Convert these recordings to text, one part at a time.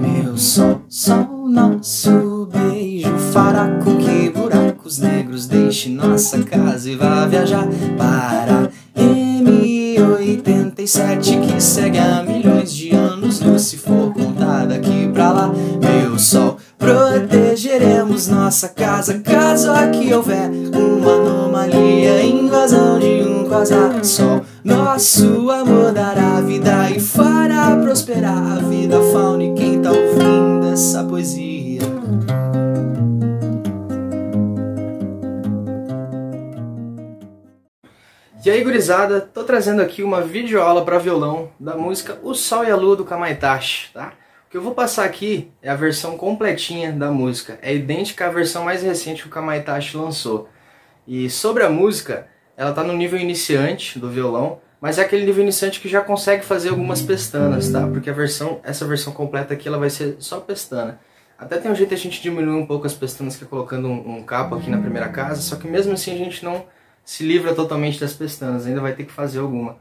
Meu sol, sol, nosso beijo fará com que buracos negros deixe nossa casa e vá viajar para M87 que segue há milhões de anos luz se for contar daqui pra lá. Meu sol, protegeremos nossa casa caso aqui houver uma anomalia, invasão de um quasar. Sol, nosso amor dará vida e fará prosperar a vida, a fauna e quem tá ouvindo essa poesia. E aí, gurizada, tô trazendo aqui uma videoaula para violão da música O Sol e a Lua do Kamaitachi, tá? O que eu vou passar aqui é a versão completinha da música, é idêntica à versão mais recente que o Kamaitachi lançou. E sobre a música, ela tá no nível iniciante do violão, mas é aquele nível iniciante que já consegue fazer algumas pestanas, tá? Porque a versão, essa versão completa aqui, ela vai ser só pestana. Até tem um jeito a gente diminuir um pouco as pestanas, que é colocando um, um capo aqui na primeira casa, só que mesmo assim a gente não se livra totalmente das pestanas, ainda vai ter que fazer alguma.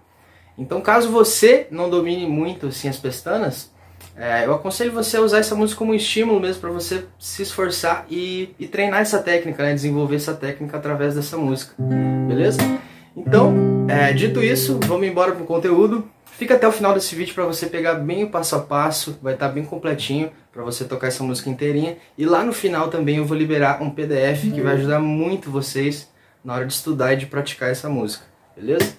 Então, caso você não domine muito assim as pestanas, é, eu aconselho você a usar essa música como um estímulo mesmo para você se esforçar e, e, treinar essa técnica, né? desenvolver essa técnica através dessa música, beleza? Então, é, dito isso, vamos embora com o conteúdo. Fica até o final desse vídeo para você pegar bem o passo a passo, vai estar tá bem completinho para você tocar essa música inteirinha. E lá no final também eu vou liberar um PDF que vai ajudar muito vocês na hora de estudar e de praticar essa música, beleza?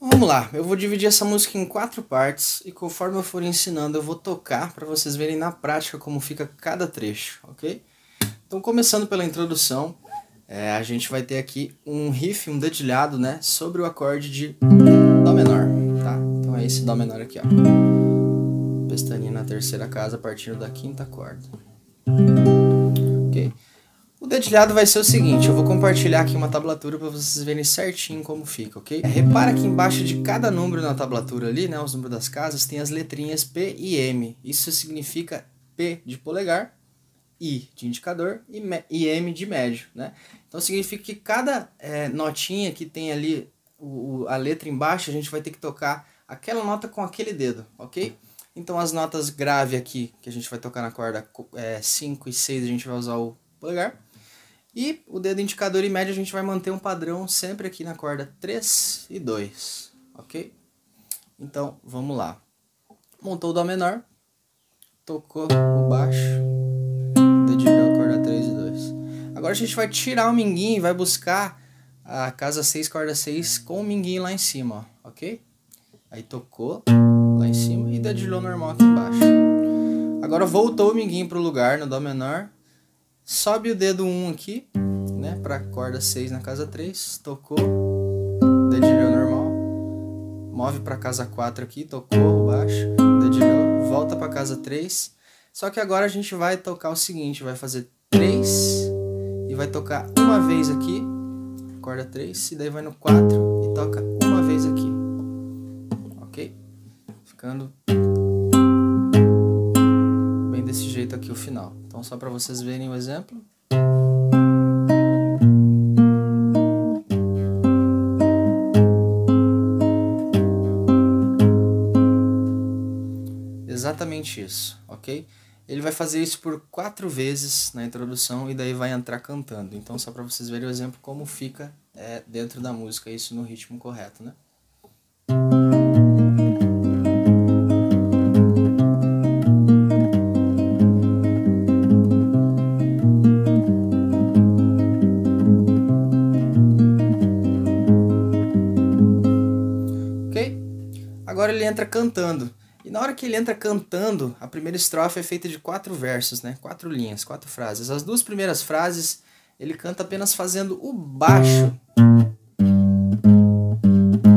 Vamos lá, eu vou dividir essa música em quatro partes e conforme eu for ensinando eu vou tocar para vocês verem na prática como fica cada trecho, ok? Então começando pela introdução, é, a gente vai ter aqui um riff, um dedilhado, né, sobre o acorde de Dó menor, tá? Então é esse Dó menor aqui, ó. Pestaninha na terceira casa partindo da quinta corda. Ok? O dedilhado vai ser o seguinte, eu vou compartilhar aqui uma tablatura para vocês verem certinho como fica, ok? Repara que embaixo de cada número na tablatura ali, né, os números das casas, tem as letrinhas P e M. Isso significa P de polegar, I de indicador e, e M de médio, né? Então significa que cada é, notinha que tem ali o, a letra embaixo, a gente vai ter que tocar aquela nota com aquele dedo, ok? Então as notas grave aqui, que a gente vai tocar na corda 5 é, e 6, a gente vai usar o polegar. E o dedo indicador e médio a gente vai manter um padrão sempre aqui na corda 3 e 2, ok? Então, vamos lá. Montou o Dó menor, tocou o baixo, Agora a gente vai tirar o minguinho e vai buscar a casa 6, corda 6 com o minguinho lá em cima, ó, ok? Aí tocou lá em cima e dedilhou normal aqui embaixo. Agora voltou o minguinho para o lugar no Dó menor, Sobe o dedo 1 aqui, né, para corda 6 na casa 3, tocou, dedilhou normal. Move para casa 4 aqui, tocou baixo, dedilhou, volta para casa 3. Só que agora a gente vai tocar o seguinte, vai fazer 3 e vai tocar uma vez aqui, corda 3, e daí vai no 4 e toca uma vez aqui. OK? Ficando bem desse jeito aqui o final. Então, só para vocês verem o exemplo. Exatamente isso, ok? Ele vai fazer isso por quatro vezes na introdução e daí vai entrar cantando. Então, só para vocês verem o exemplo como fica é, dentro da música, isso no ritmo correto, né? agora ele entra cantando. E na hora que ele entra cantando, a primeira estrofe é feita de quatro versos, né? Quatro linhas, quatro frases. As duas primeiras frases ele canta apenas fazendo o baixo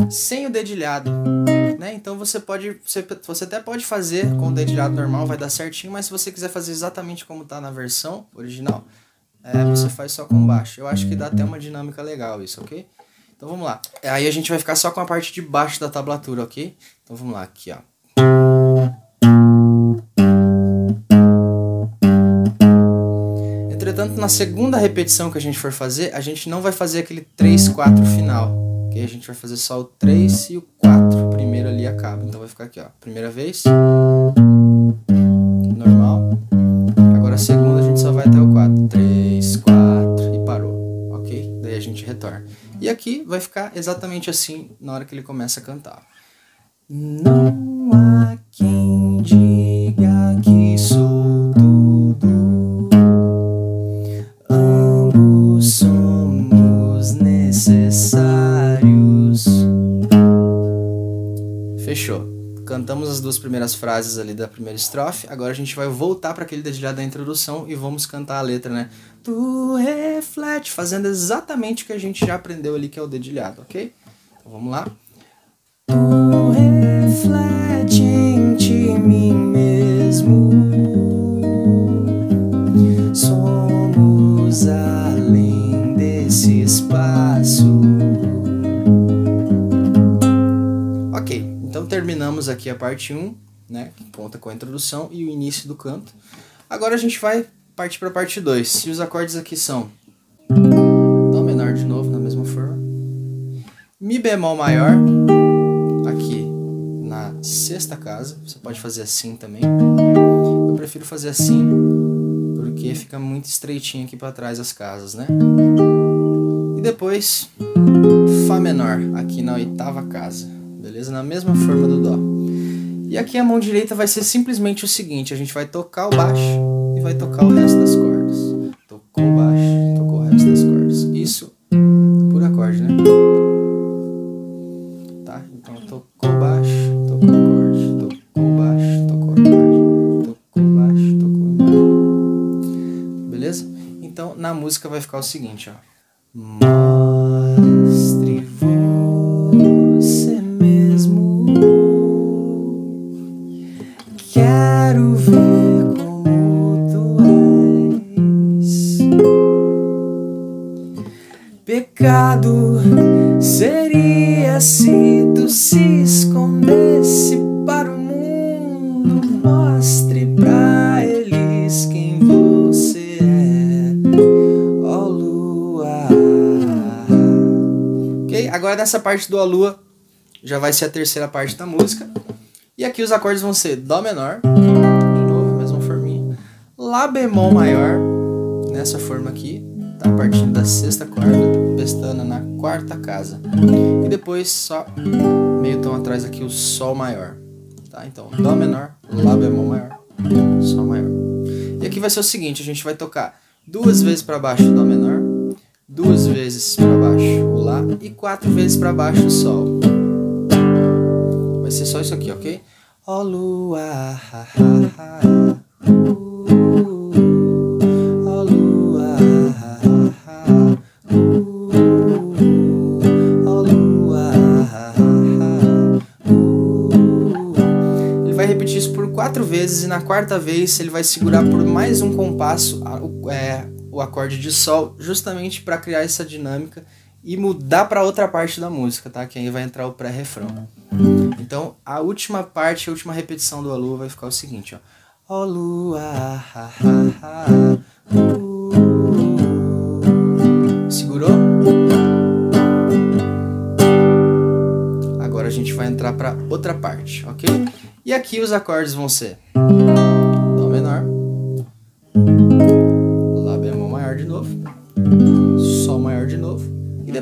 sem o dedilhado, né? Então você pode, você, você até pode fazer com o dedilhado normal, vai dar certinho, mas se você quiser fazer exatamente como está na versão original, é, você faz só com baixo. Eu acho que dá até uma dinâmica legal isso, ok? Então vamos lá. Aí a gente vai ficar só com a parte de baixo da tablatura, ok? Então vamos lá, aqui ó. Entretanto, na segunda repetição que a gente for fazer, a gente não vai fazer aquele 3, 4 final. Que A gente vai fazer só o 3 e o 4. O primeiro ali acaba. Então vai ficar aqui, ó. Primeira vez. Normal. Agora a segunda a gente só vai até o 4. 3, 4 e parou. Ok? Daí a gente retorna. E aqui vai ficar exatamente assim na hora que ele começa a cantar. Não quem diga que sou tudo. Ambos somos necessários. Fechou. Cantamos as duas primeiras frases ali da primeira estrofe. Agora a gente vai voltar para aquele dedilhado da introdução e vamos cantar a letra, né? Tu reflete, fazendo exatamente o que a gente já aprendeu ali, que é o dedilhado, ok? Então vamos lá. Tu reflete em mim mesmo. Somos além desse espaço. Ok, então terminamos aqui a parte 1, né? Que conta com a introdução e o início do canto. Agora a gente vai partir para a parte 2. E os acordes aqui são Dó menor de novo, na mesma forma. Mi bemol maior, sexta casa. Você pode fazer assim também. Eu prefiro fazer assim, porque fica muito estreitinho aqui para trás as casas, né? E depois Fá menor, aqui na oitava casa, beleza? Na mesma forma do Dó. E aqui a mão direita vai ser simplesmente o seguinte: a gente vai tocar o baixo e vai tocar o resto das cordas. Na música vai ficar o seguinte, ó. Agora nessa parte do A Lua já vai ser a terceira parte da música. E aqui os acordes vão ser Dó menor, de novo, mesma forminha. Lá bemol maior, nessa forma aqui, tá? Partindo da sexta corda, pestana na quarta casa. E depois só meio tom atrás aqui o Sol maior, tá? Então Dó menor, Lá bemol maior, Sol maior. E aqui vai ser o seguinte, a gente vai tocar duas vezes para baixo Dó menor, duas vezes para baixo o Lá e quatro vezes para baixo o Sol. Vai ser só isso aqui, ok? Ó lua, ha, ha, ha, lua, lua. Ele vai repetir isso por quatro vezes e na quarta vez ele vai segurar por mais um compasso é, o acorde de Sol, justamente para criar essa dinâmica e mudar para outra parte da música, tá? Que aí vai entrar o pré-refrão. Então a última parte, a última repetição do Alô vai ficar o seguinte, ó. Ó lua, ha, ha, ha. Segurou? Agora a gente vai entrar para outra parte, ok? E aqui os acordes vão ser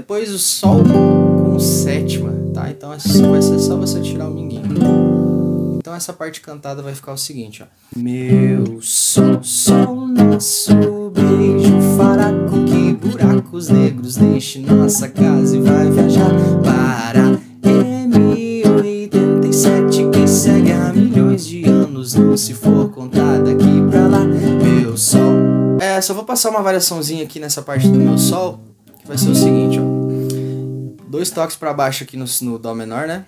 depois o Sol com sétima, tá? Então vai ser só você tirar o minguinho. Então essa parte cantada vai ficar o seguinte, ó. Meu sol, sol, nosso beijo fará com que buracos negros deixe nossa casa e vai viajar para M87 que segue há milhões de anos. Não se for contar daqui pra lá, meu sol. É, só vou passar uma variaçãozinha aqui nessa parte do meu sol, que vai ser o seguinte, ó. Dois toques pra baixo aqui no, no dó menor, né?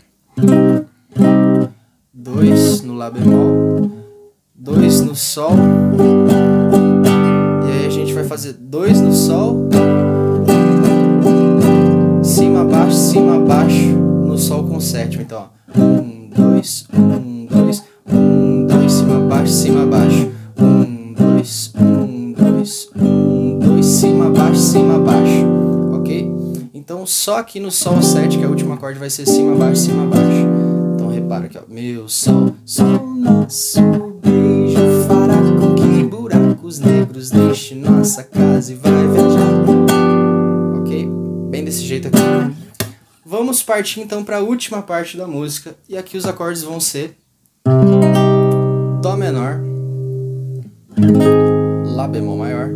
Dois no lá bemol, dois no sol. E aí a gente vai fazer dois no sol, cima baixo, cima baixo, no sol com sétima. Então, ó. Um, dois, um, dois, um, dois, cima baixo, cima baixo. Um, dois, um, dois, um, dois, cima, baixo, cima, baixo. Ok? Então só aqui no Sol 7, que é o último acorde, vai ser cima, baixo, cima, baixo. Então repara aqui, ó. Meu Sol, Sol, nosso beijo fará com que buracos negros deixe nossa casa e vai viajar. ok? Bem partir então para a última parte da música e aqui os acordes vão ser Dó menor, Lá bemol maior,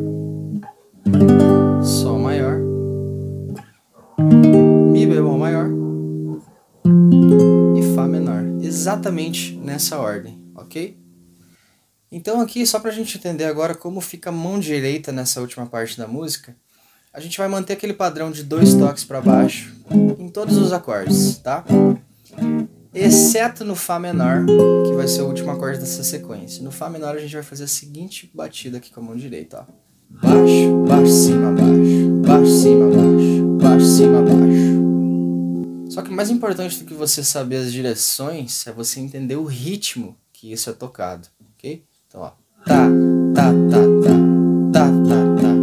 exatamente nessa ordem, ok? Então aqui, só para a gente entender agora como fica a mão direita nessa última parte da música, a gente vai manter aquele padrão de dois toques para baixo em todos os acordes, tá? Exceto no Fá menor, que vai ser o último acorde dessa sequência. No Fá menor a gente vai fazer a seguinte batida aqui com a mão direita, ó. Baixo, baixo, cima, baixo, baixo, cima, baixo, baixo, cima, baixo. Só que mais importante do que você saber as direções é você entender o ritmo que isso é tocado, ok? Então, ó. Tá, tá, tá, tá, tá, tá, tá,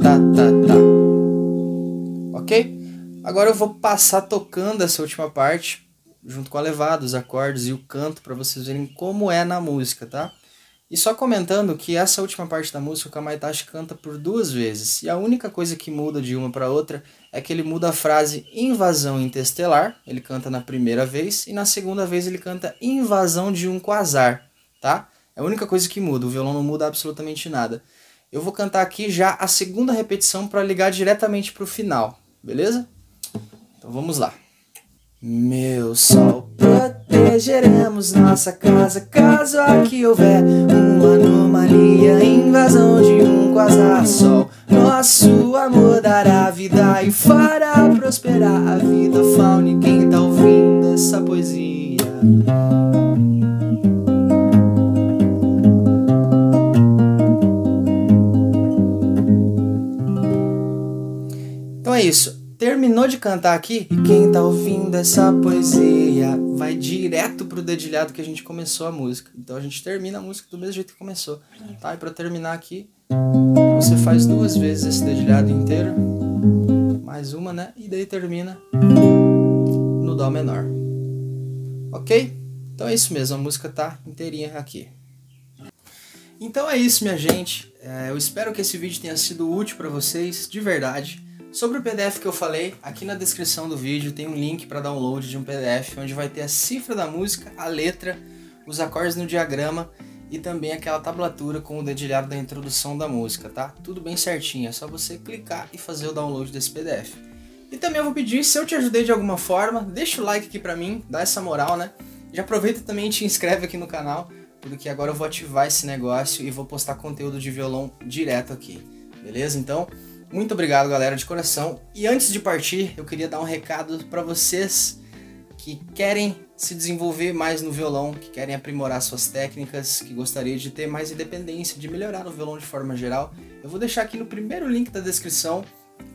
tá, tá, tá ok? Agora eu vou passar tocando essa última parte, junto com a levada, os acordes e o canto, para vocês verem como é na música, tá? E só comentando que essa última parte da música o Kamaitachi canta por duas vezes, e a única coisa que muda de uma para outra é que ele muda a frase invasão interestelar, ele canta na primeira vez, e na segunda vez ele canta invasão de um quasar, tá? É a única coisa que muda, o violão não muda absolutamente nada. Eu vou cantar aqui já a segunda repetição para ligar diretamente para o final, beleza? Então vamos lá. Meu sol, protegeremos nossa casa caso aqui houver uma anomalia, invasão de um quasar sol. Nosso amor dará vida e fará prosperar a vida, fauna e quem tá ouvindo essa poesia. Terminou de cantar aqui e quem tá ouvindo essa poesia vai direto pro dedilhado que a gente começou a música. Então a gente termina a música do mesmo jeito que começou, tá? E para terminar aqui, você faz duas vezes esse dedilhado inteiro, mais uma, né? E daí termina no dó menor. OK? Então é isso mesmo, a música tá inteirinha aqui. Então é isso, minha gente. É, eu espero que esse vídeo tenha sido útil para vocês, de verdade. Sobre o PDF que eu falei, aqui na descrição do vídeo tem um link para download de um PDF onde vai ter a cifra da música, a letra, os acordes no diagrama e também aquela tablatura com o dedilhado da introdução da música, tá? Tudo bem certinho, é só você clicar e fazer o download desse PDF. E também eu vou pedir, se eu te ajudei de alguma forma, deixa o like aqui pra mim, dá essa moral, né? Já aproveita também e te inscreve aqui no canal, porque agora eu vou ativar esse negócio e vou postar conteúdo de violão direto aqui, beleza? Então, muito obrigado, galera, de coração. E antes de partir, eu queria dar um recado para vocês que querem se desenvolver mais no violão, que querem aprimorar suas técnicas, que gostariam de ter mais independência, de melhorar o violão de forma geral. Eu vou deixar aqui no primeiro link da descrição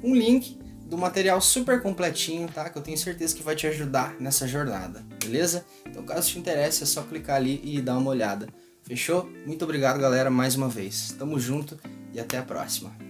um link do material super completinho, tá? Que eu tenho certeza que vai te ajudar nessa jornada, beleza? Então, caso te interesse, é só clicar ali e dar uma olhada. Fechou? Muito obrigado, galera, mais uma vez. Tamo junto e até a próxima.